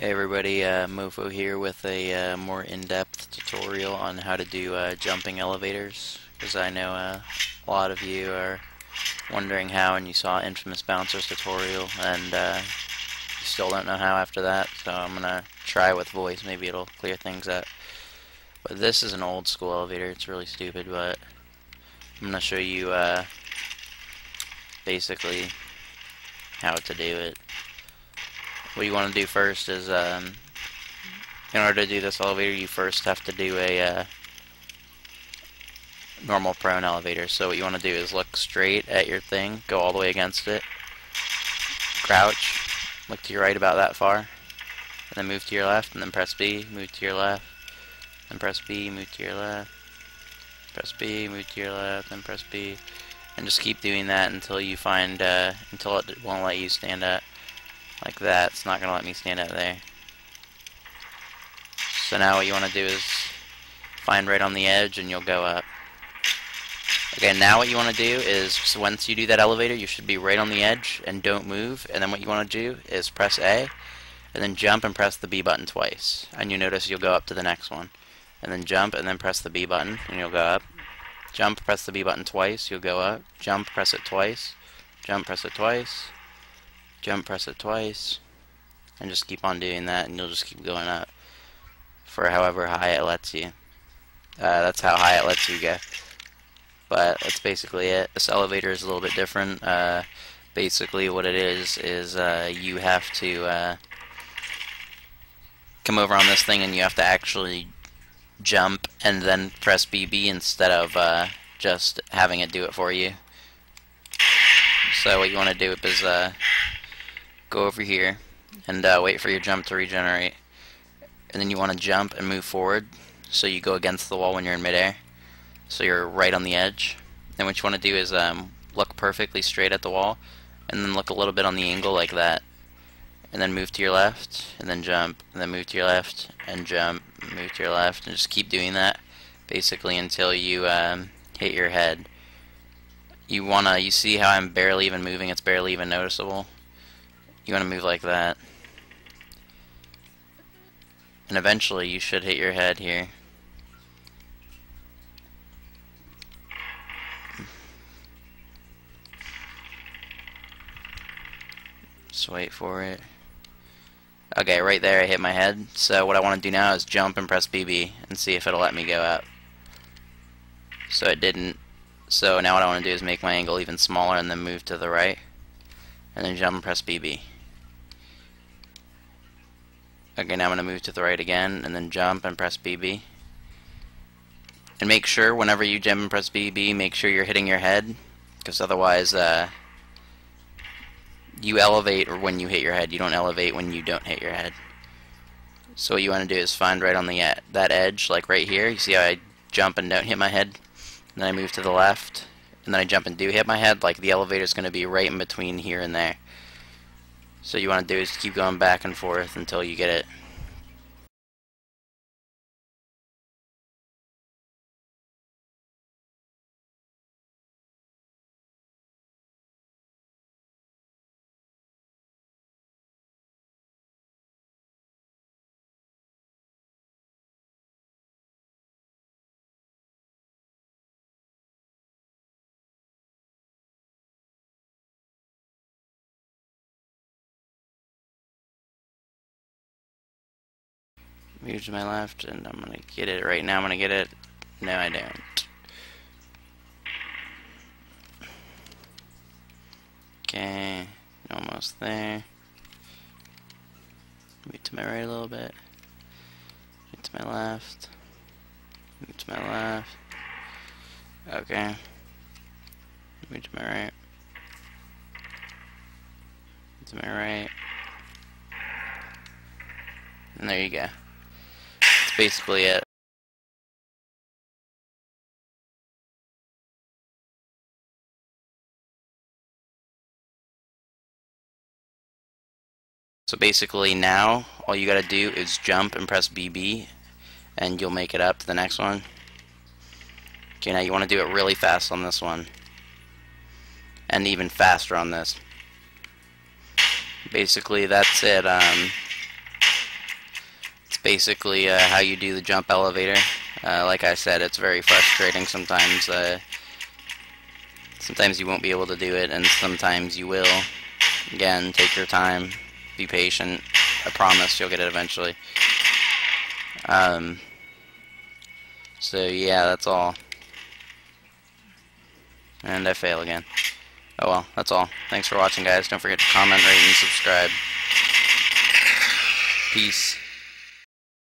Hey everybody, uh, Mofo here with a uh, more in-depth tutorial on how to do uh, jumping elevators because I know uh, a lot of you are wondering how and you saw Infamous Bouncers tutorial and uh, you still don't know how after that so I'm gonna try with voice. Maybe it'll clear things up. But this is an old school elevator. It's really stupid but I'm gonna show you uh, basically how to do it what you want to do first is, um, in order to do this elevator, you first have to do a uh, normal prone elevator. So what you want to do is look straight at your thing, go all the way against it, crouch, look to your right about that far, and then move to your left, and then press B, move to your left, then press B, move to your left, press B, move to your left, then press B, and just keep doing that until you find, uh, until it won't let you stand up like that. It's not going to let me stand up there. So now what you want to do is find right on the edge and you'll go up. Okay, now what you want to do is, so once you do that elevator, you should be right on the edge and don't move. And then what you want to do is press A, and then jump and press the B button twice. And you notice you'll go up to the next one. And then jump and then press the B button, and you'll go up. Jump, press the B button twice, you'll go up. Jump, press it twice. Jump, press it twice jump press it twice and just keep on doing that and you'll just keep going up for however high it lets you. Uh, that's how high it lets you go. But that's basically it. This elevator is a little bit different. Uh, basically what it is is uh, you have to uh, come over on this thing and you have to actually jump and then press BB instead of uh, just having it do it for you. So what you want to do is uh, go over here and uh, wait for your jump to regenerate. And then you want to jump and move forward so you go against the wall when you're in midair. So you're right on the edge. And what you want to do is um, look perfectly straight at the wall and then look a little bit on the angle like that. And then move to your left and then jump and then move to your left and jump, and move to your left and just keep doing that basically until you um, hit your head. You wanna, you see how I'm barely even moving, it's barely even noticeable. You want to move like that. And eventually you should hit your head here. Just wait for it. Okay, right there I hit my head. So what I want to do now is jump and press BB and see if it'll let me go up. So it didn't. So now what I want to do is make my angle even smaller and then move to the right. And then jump and press BB. Okay, now I'm going to move to the right again, and then jump and press BB. And make sure, whenever you jump and press BB, make sure you're hitting your head, because otherwise, uh, you elevate or when you hit your head. You don't elevate when you don't hit your head. So what you want to do is find right on the uh, that edge, like right here. You see how I jump and don't hit my head? And then I move to the left, and then I jump and do hit my head. Like the elevator is going to be right in between here and there. So you want to do is keep going back and forth until you get it. Move to my left, and I'm gonna get it right now. I'm gonna get it. No, I don't. Okay, almost there. Move to my right a little bit. Move to my left. Move to my left. Okay. Move to my right. To my right. And there you go basically it. So basically now, all you gotta do is jump and press BB, and you'll make it up to the next one. Okay, now you want to do it really fast on this one. And even faster on this. Basically, that's it. Um, basically uh, how you do the jump elevator. Uh, like I said, it's very frustrating sometimes. Uh, sometimes you won't be able to do it, and sometimes you will. Again, take your time, be patient. I promise you'll get it eventually. Um, so yeah, that's all. And I fail again. Oh well, that's all. Thanks for watching, guys. Don't forget to comment, rate, and subscribe. Peace.